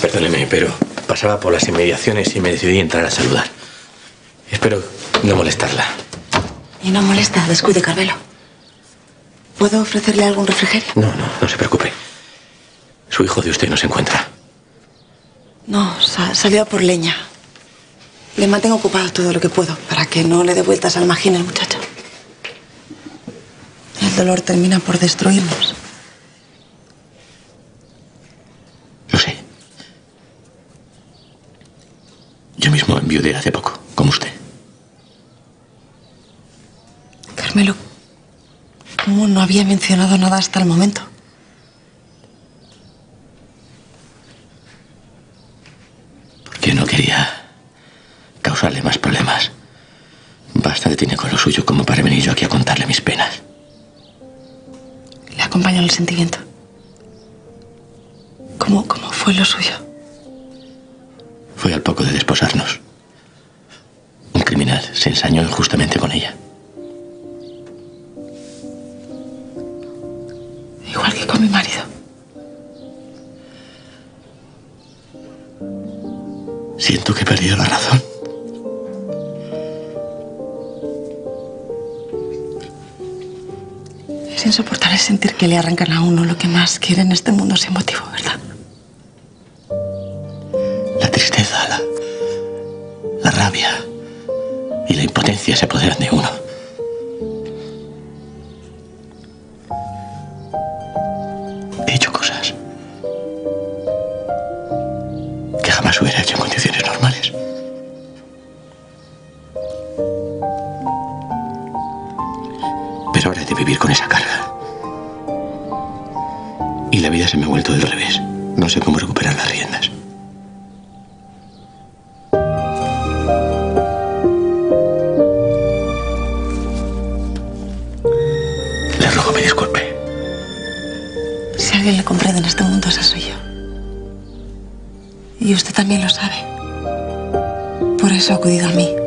Perdóneme, pero pasaba por las inmediaciones y me decidí entrar a saludar. Espero no molestarla. Y no molesta, descuide, Carmelo. ¿Puedo ofrecerle algún refrigerio? No, no, no se preocupe. Su hijo de usted no se encuentra. No, sa- salió por leña. Le mantengo ocupado todo lo que puedo para que no le dé vueltas al magín al muchacho. El dolor termina por destruirnos. Lo sé. Yo mismo enviudé hace poco, como usted. Carmelo, ¿cómo no había mencionado nada hasta el momento? Porque no quería causarle más problemas. Bastante tiene con lo suyo como para venir yo aquí a contarle mis penas. Le acompaño en el sentimiento. ¿Cómo, cómo fue lo suyo? Al poco de desposarnos. Un criminal se ensañó injustamente con ella. Igual que con mi marido. Siento que he perdido la razón. Es insoportable sentir que le arrancan a uno lo que más quiere en este mundo sin motivo, ¿verdad? La tristeza, la, rabia y la impotencia se apoderan de uno. He hecho cosas que jamás hubiera hecho en condiciones normales. Pero ahora he de vivir con esa carga. Y la vida se me ha vuelto del revés. No sé cómo recuperar las riendas. Ruego me disculpe. Si alguien le comprende en este mundo, esa soy yo. Y usted también lo sabe. Por eso ha acudido a mí.